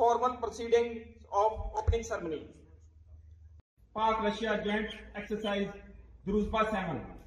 formal proceedings of opening ceremony. Pak Russia Joint Exercise Druzhba 7.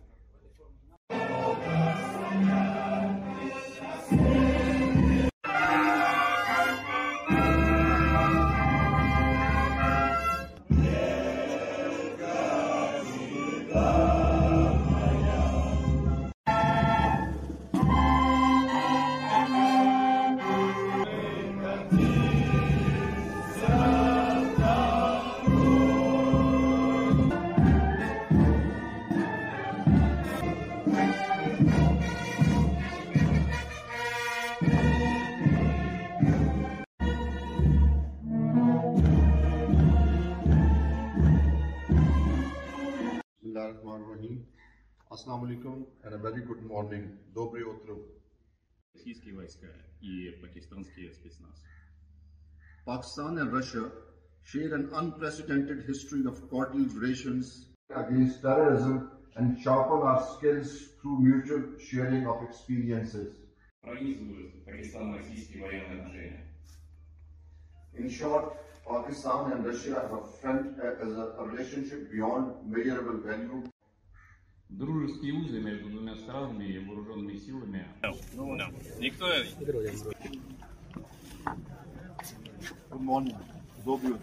Bismillahirrahmanirrahim. Assalamu alaikum and a very good morning. Доброе утро. российские войска и пакистанские спецназ. Pakistan and Russia share an unprecedented history of cordial relations against terrorism and sharpen our skills through mutual sharing of experiences. Пронизывают пакистано-российские военные отношения. In short, Pakistan and Russia have a friend as a, a relationship beyond measurable value. Дружеские узы между двумя странами и вооруженными силами Никто Good morning. Утро.